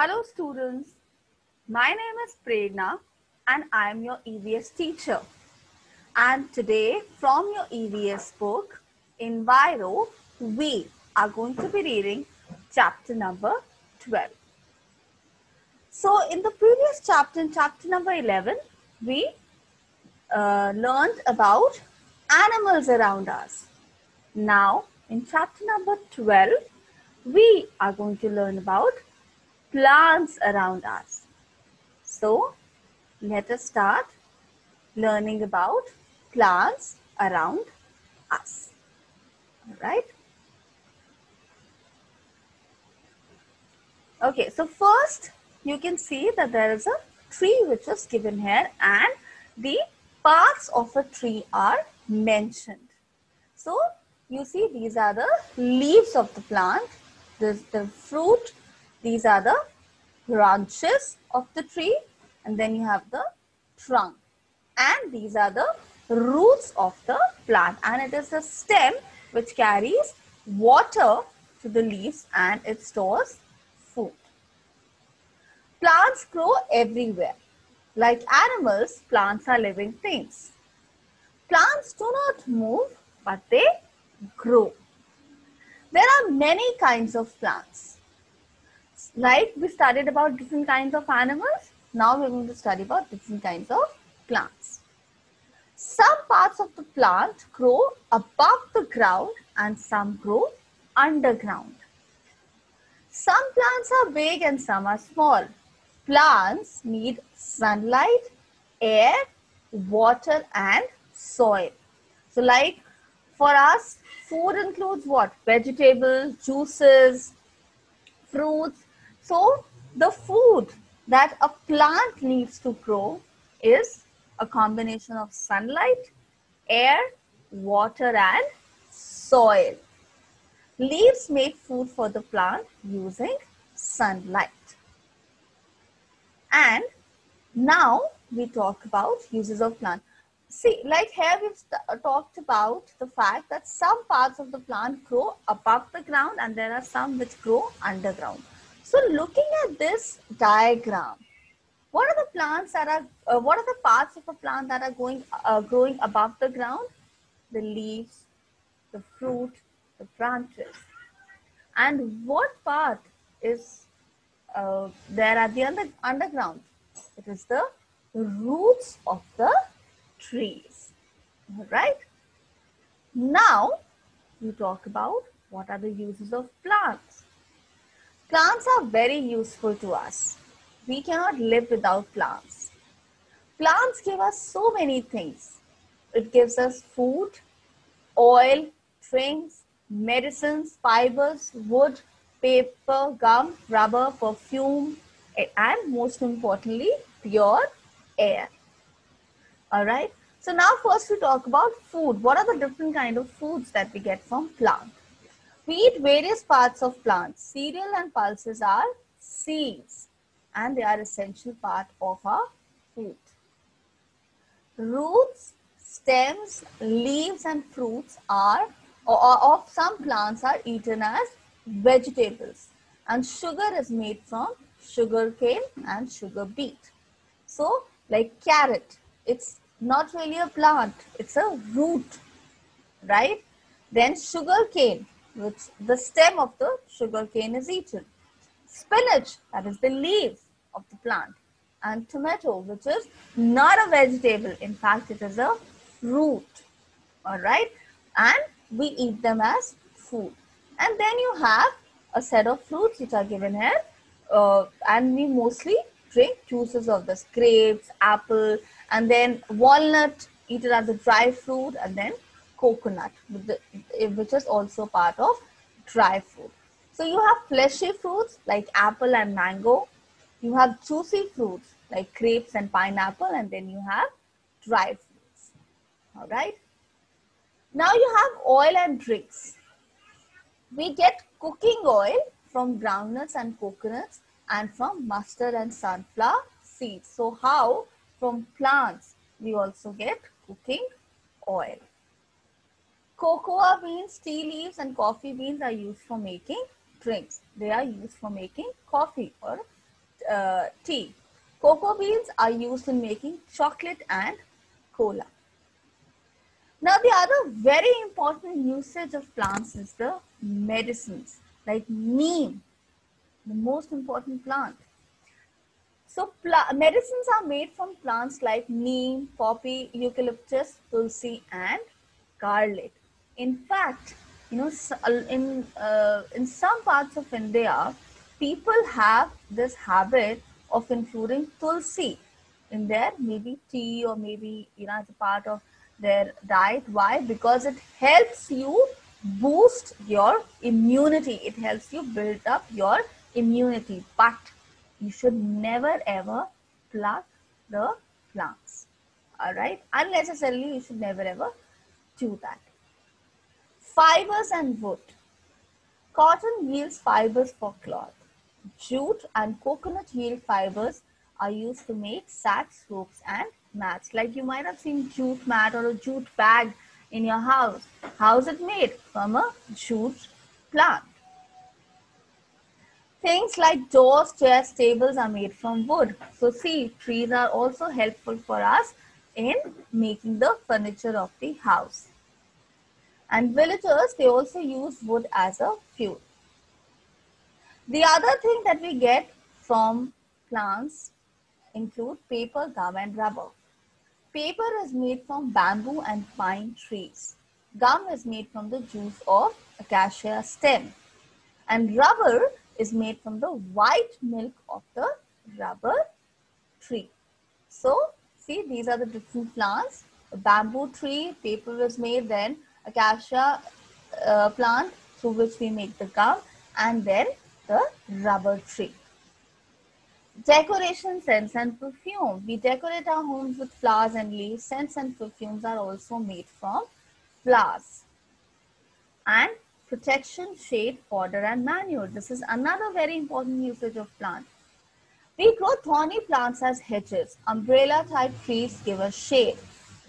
Hello students, my name is Prerna and I am your EVS teacher. And today from your EVS book, Enviro, we are going to be reading chapter number 12. So in the previous chapter, in chapter number 11, we uh, learned about animals around us. Now in chapter number 12, we are going to learn about plants around us. So let us start learning about plants around us. All right. Okay, so first you can see that there is a tree which is given here and the parts of a tree are mentioned. So you see these are the leaves of the plant, this the fruit, these are the branches of the tree and then you have the trunk and these are the roots of the plant and it is the stem which carries water to the leaves and it stores food. Plants grow everywhere. Like animals, plants are living things. Plants do not move but they grow. There are many kinds of plants. Like we studied about different kinds of animals, now we're going to study about different kinds of plants. Some parts of the plant grow above the ground and some grow underground. Some plants are big and some are small. Plants need sunlight, air, water and soil. So like for us, food includes what? Vegetables, juices, fruits. So the food that a plant needs to grow is a combination of sunlight, air, water and soil. Leaves make food for the plant using sunlight. And now we talk about uses of plant. See, like here we've uh, talked about the fact that some parts of the plant grow above the ground and there are some which grow underground. So looking at this diagram, what are the plants that are, uh, what are the parts of a plant that are going, uh, growing above the ground? The leaves, the fruit, the branches. And what part is uh, there at the under, underground? It is the roots of the trees. All right. Now we talk about what are the uses of plants. Plants are very useful to us. We cannot live without plants. Plants give us so many things. It gives us food, oil, drinks, medicines, fibers, wood, paper, gum, rubber, perfume, and most importantly, pure air. All right. So now first we talk about food. What are the different kind of foods that we get from plant? We eat various parts of plants. Cereal and pulses are seeds and they are essential part of our food. Roots, stems, leaves and fruits are or of some plants are eaten as vegetables and sugar is made from sugar cane and sugar beet. So like carrot, it's not really a plant, it's a root, right? Then sugar cane, which the stem of the sugar cane is eaten. Spinach, that is the leaf of the plant. And tomato, which is not a vegetable. In fact, it is a fruit. All right. And we eat them as food. And then you have a set of fruits which are given here. Uh, and we mostly drink juices of the grapes, apple, and then walnut, eaten as a dry fruit, and then coconut, eh, which is also part of dry fruit. So you have fleshy fruits like apple and mango. You have juicy fruits like grapes and pineapple, and then you have dry fruits. All right. Now you have oil and drinks. We get cooking oil from groundnuts and coconuts and from mustard and sunflower seeds. So how from plants we also get cooking oil. Cocoa beans, tea leaves and coffee beans are used for making drinks. They are used for making coffee or uh, tea. Cocoa beans are used in making chocolate and cola. Now the other very important usage of plants is the medicines like neem, the most important plant. So medicines are made from plants like neem, poppy, eucalyptus, tulsi and garlic. In fact, you know, uh, in, uh, in some parts of India, people have this habit of including tulsi in their maybe tea or maybe, you know, as a part of their diet. Why? Because it helps you boost your immunity. It helps you build up your immunity. But you should never ever pluck the plants. Alright? Unnecessarily, you should never ever do that. Fibers and wood. Cotton yields fibers for cloth. Jute and coconut yield fibers are used to make sacks, ropes and mats. Like you might have seen jute mat or a jute bag in your house. How is it made? From a jute plant. Things like doors, chairs, tables are made from wood. So see, trees are also helpful for us in making the furniture of the house. And villagers, they also use wood as a fuel. The other thing that we get from plants include paper, gum and rubber. Paper is made from bamboo and pine trees. Gum is made from the juice of acacia stem. And rubber is made from the white milk of the rubber tree. So, see these are the different plants. A bamboo tree, paper is made, then acacia uh, plant through which we make the gum and then the rubber tree. Decoration, scents and perfume. We decorate our homes with flowers and leaves. Scents and perfumes are also made from flowers. And protection, shade, fodder and manure. This is another very important usage of plant. We grow thorny plants as hedges. Umbrella type trees give us shade.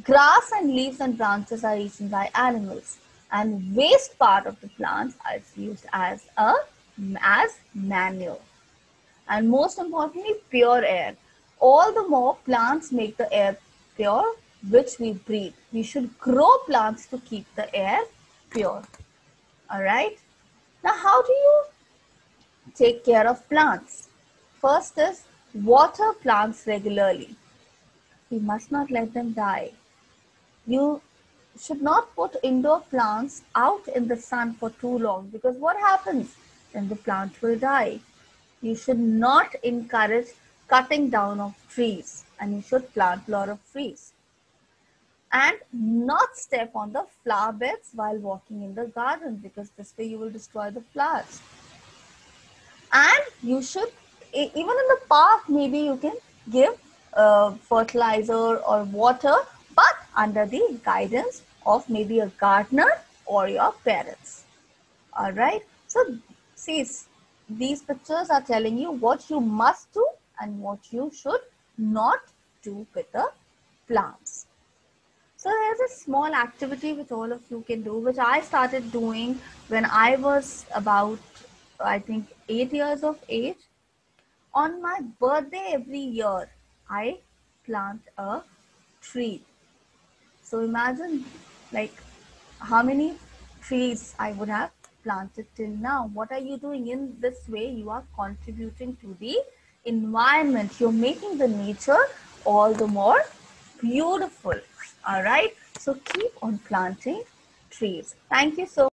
Grass and leaves and branches are eaten by animals. And waste part of the plants is used as a as manure and most importantly, pure air. All the more plants make the air pure, which we breathe. We should grow plants to keep the air pure. All right. Now, how do you take care of plants? First is water plants regularly. We must not let them die. You should not put indoor plants out in the sun for too long because what happens? Then the plant will die you should not encourage cutting down of trees and you should plant a lot of trees and not step on the flower beds while walking in the garden because this way you will destroy the flowers and you should even in the park maybe you can give uh, fertilizer or water under the guidance of maybe a gardener or your parents all right so see these pictures are telling you what you must do and what you should not do with the plants. So there's a small activity which all of you can do, which I started doing when I was about, I think, eight years of age. On my birthday every year, I plant a tree. So imagine like how many trees I would have planted till now. What are you doing in this way? You are contributing to the environment. You're making the nature all the more beautiful. All right. So keep on planting trees. Thank you so